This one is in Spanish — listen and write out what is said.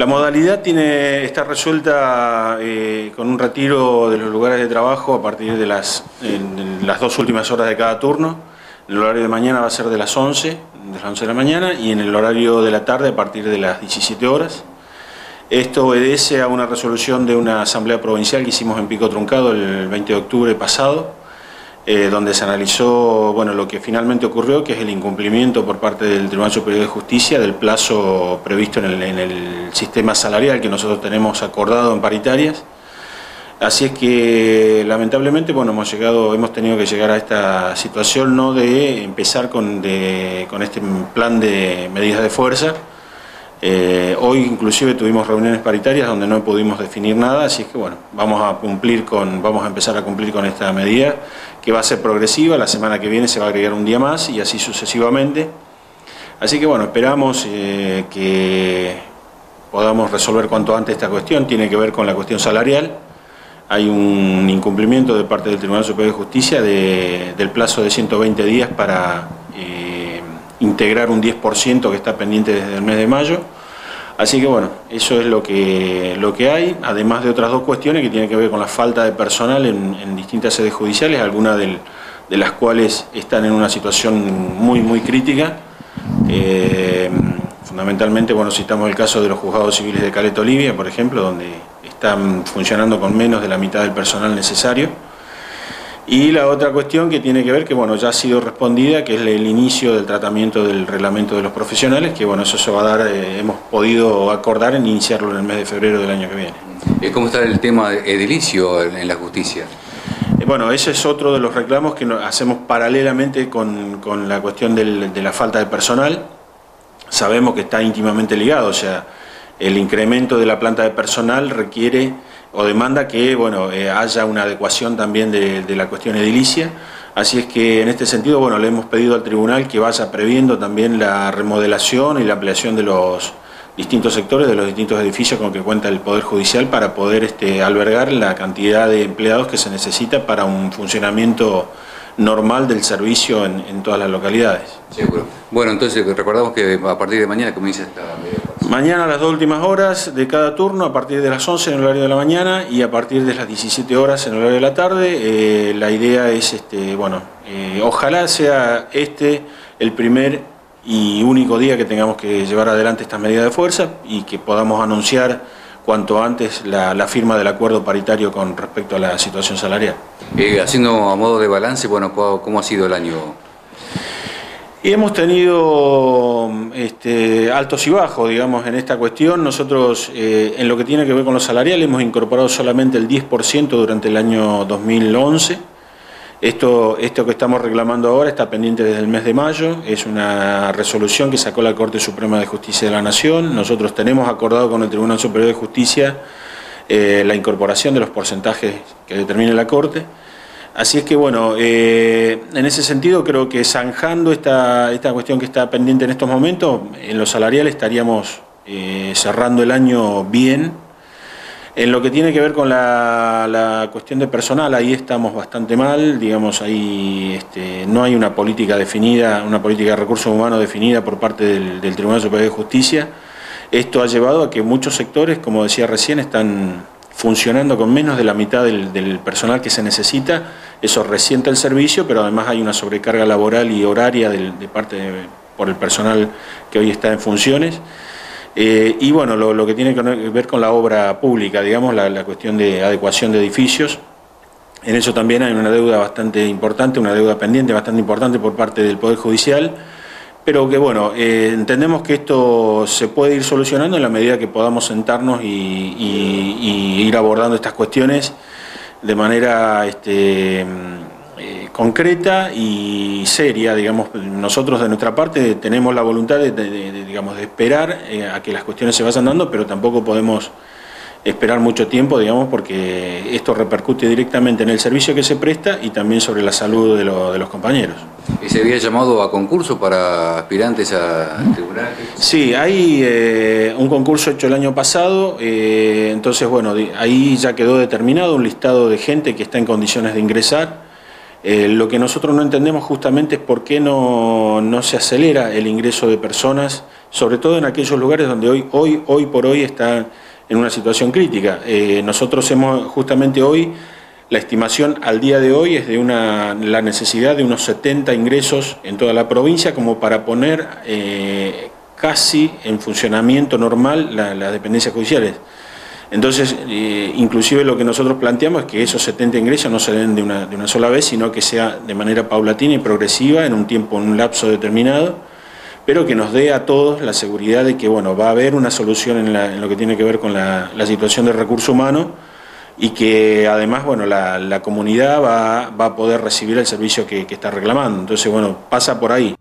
La modalidad tiene, está resuelta eh, con un retiro de los lugares de trabajo a partir de las, las dos últimas horas de cada turno. El horario de mañana va a ser de las 11, de las 11 de la mañana, y en el horario de la tarde a partir de las 17 horas. Esto obedece a una resolución de una asamblea provincial que hicimos en Pico Truncado el 20 de octubre pasado, eh, donde se analizó bueno, lo que finalmente ocurrió, que es el incumplimiento por parte del Tribunal Superior de Justicia del plazo previsto en el, en el sistema salarial que nosotros tenemos acordado en paritarias. Así es que lamentablemente bueno, hemos, llegado, hemos tenido que llegar a esta situación ¿no? de empezar con, de, con este plan de medidas de fuerza, eh, hoy inclusive tuvimos reuniones paritarias donde no pudimos definir nada, así que bueno, vamos a cumplir con, vamos a empezar a cumplir con esta medida que va a ser progresiva, la semana que viene se va a agregar un día más y así sucesivamente. Así que bueno, esperamos eh, que podamos resolver cuanto antes esta cuestión, tiene que ver con la cuestión salarial. Hay un incumplimiento de parte del Tribunal Superior de Justicia del plazo de 120 días para integrar un 10% que está pendiente desde el mes de mayo. Así que bueno, eso es lo que, lo que hay, además de otras dos cuestiones que tienen que ver con la falta de personal en, distintas sedes judiciales, algunas de las cuales están en una situación muy, muy crítica. Eh, fundamentalmente, bueno, citamos el caso de los juzgados civiles de Caleta Olivia, por ejemplo, donde están funcionando con menos de la mitad del personal necesario. Y la otra cuestión que tiene que ver, que bueno, ya ha sido respondida, que es el inicio del tratamiento del reglamento de los profesionales, que bueno, eso se va a dar, eh, hemos podido acordar en iniciarlo en el mes de febrero del año que viene. Eh, ¿Cómo está el tema edilicio en la justicia? Eh, bueno, ese es otro de los reclamos que hacemos paralelamente con, la cuestión de la falta de personal. Sabemos que está íntimamente ligado, o sea, el incremento de la planta de personal requiere o demanda que bueno, eh, haya una adecuación también de, la cuestión edilicia. Así es que en este sentido bueno, le hemos pedido al tribunal que vaya previendo también la remodelación y la ampliación de los distintos sectores, de los distintos edificios con que cuenta el Poder Judicial para poder este, albergar la cantidad de empleados que se necesita para un funcionamiento normal del servicio en, todas las localidades. Seguro. Bueno, entonces recordamos que a partir de mañana comienza esta Mañana a las dos últimas horas de cada turno, a partir de las 11 en el horario de la mañana y a partir de las 17 horas en el horario de la tarde. Eh, la idea es, este, bueno, eh, ojalá sea este el primer y único día que tengamos que llevar adelante estas medidas de fuerza y que podamos anunciar cuanto antes la, firma del acuerdo paritario con respecto a la situación salarial. Eh, haciendo a modo de balance, bueno, ¿cómo ha sido el año? Y hemos tenido este, altos y bajos, digamos, en esta cuestión. Nosotros, eh, en lo que tiene que ver con los salariales, hemos incorporado solamente el 10% durante el año 2011. Esto, esto que estamos reclamando ahora está pendiente desde el mes de mayo. Es una resolución que sacó la Corte Suprema de Justicia de la Nación. Nosotros tenemos acordado con el Tribunal Superior de Justicia eh, la incorporación de los porcentajes que determine la Corte. Así es que bueno, eh, en ese sentido creo que zanjando esta, esta cuestión que está pendiente en estos momentos, en lo salarial estaríamos eh, cerrando el año bien. En lo que tiene que ver con la, cuestión de personal, ahí estamos bastante mal, digamos, ahí este, no hay una política definida, una política de recursos humanos definida por parte del, del Tribunal Superior de Justicia. Esto ha llevado a que muchos sectores, como decía recién, están funcionando con menos de la mitad del, personal que se necesita, eso resienta el servicio, pero además hay una sobrecarga laboral y horaria de, parte por el personal que hoy está en funciones. Eh, y bueno, lo, que tiene que ver con la obra pública, digamos, la cuestión de adecuación de edificios, en eso también hay una deuda bastante importante, una deuda pendiente bastante importante por parte del Poder Judicial pero que bueno, eh, entendemos que esto se puede ir solucionando en la medida que podamos sentarnos y, ir abordando estas cuestiones de manera este, eh, concreta y seria, digamos, nosotros de nuestra parte tenemos la voluntad de, digamos, de esperar eh, a que las cuestiones se vayan dando, pero tampoco podemos esperar mucho tiempo, digamos, porque esto repercute directamente en el servicio que se presta y también sobre la salud de, los compañeros. ¿Y se había llamado a concurso para aspirantes a tribunales? Sí, hay eh, un concurso hecho el año pasado, eh, entonces bueno, ahí ya quedó determinado un listado de gente que está en condiciones de ingresar. Eh, lo que nosotros no entendemos justamente es por qué no, no se acelera el ingreso de personas sobre todo en aquellos lugares donde hoy, hoy, hoy por hoy está en una situación crítica. Eh, nosotros hemos, justamente hoy, la estimación al día de hoy es de una, la necesidad de unos 70 ingresos en toda la provincia como para poner eh, casi en funcionamiento normal las dependencias judiciales. Entonces, eh, inclusive lo que nosotros planteamos es que esos 70 ingresos no se den de una, de una sola vez, sino que sea de manera paulatina y progresiva en un tiempo, en un lapso determinado, pero que nos dé a todos la seguridad de que bueno, va a haber una solución en, lo que tiene que ver con la, situación del recurso humano y que además bueno, la, comunidad va, a poder recibir el servicio que, que está reclamando. Entonces, bueno, pasa por ahí.